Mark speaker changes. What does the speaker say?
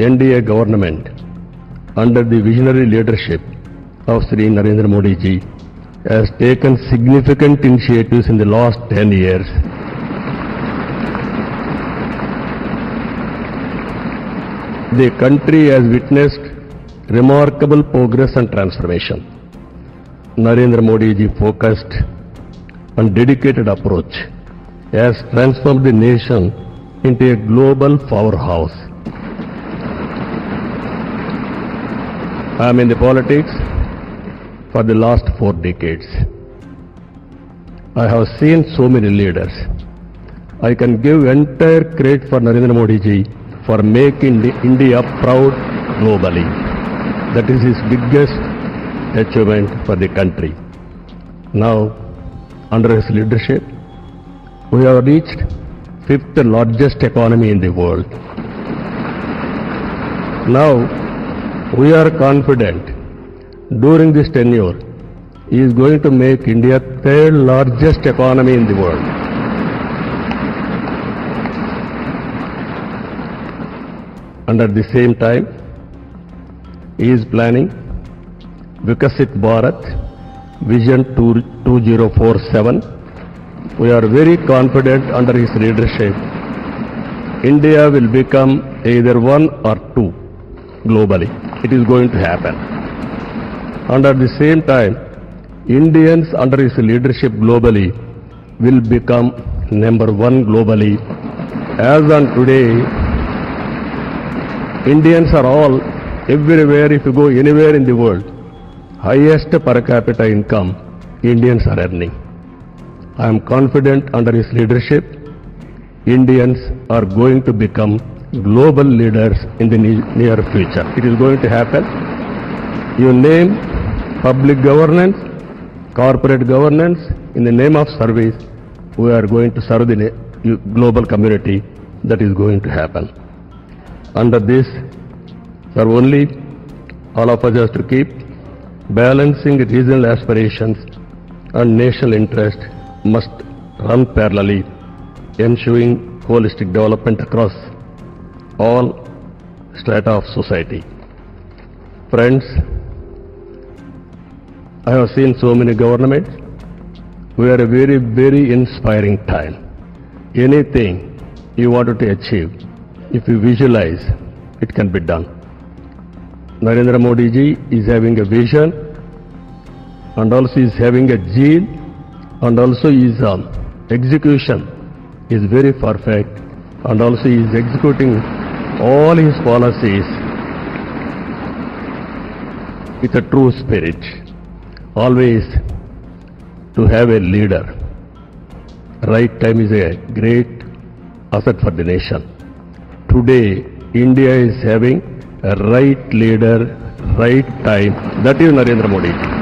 Speaker 1: NDA government under the visionary leadership of Sri Narendra Modi ji has taken significant initiatives in the last 10 years. The country has witnessed remarkable progress and transformation. Narendra Modi ji focused and dedicated approach has transformed the nation into a global powerhouse. I am in the politics for the last four decades. I have seen so many leaders. I can give entire credit for Narendra Modi ji for making India proud globally. That is his biggest achievement for the country. Now, under his leadership, we have reached fifth largest economy in the world. Now, we are confident during this tenure, he is going to make India third largest economy in the world. And at the same time, he is planning Vikasit Bharat Vision 2 2047. We are very confident under his leadership. India will become either one or two globally. It is going to happen. And at the same time, Indians under his leadership globally will become number one globally. As on today, Indians are all everywhere if you go anywhere in the world, highest per capita income Indians are earning. I am confident under his leadership, Indians are going to become global leaders in the near future. It is going to happen. You name public governance, corporate governance, in the name of service, we are going to serve the global community. That is going to happen. Under this, sir, only all of us have to keep balancing regional aspirations and national interest must run parallelly, ensuring holistic development across all strata of society. Friends, I have seen so many governments. We are a very, very inspiring time. Anything you wanted to achieve, if you visualize, it can be done. Narendra Modi ji is having a vision and also is having a zeal and also his um, execution is very perfect and also is executing all his policies with a true spirit. Always to have a leader. Right time is a great asset for the nation. Today, India is having a right leader, right time. That is Narendra Modi.